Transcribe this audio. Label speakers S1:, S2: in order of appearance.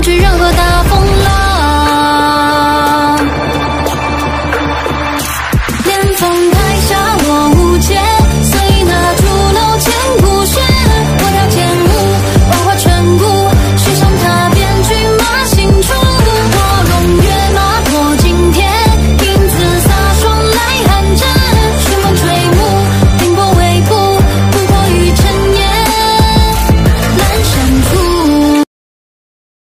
S1: 去任何岛。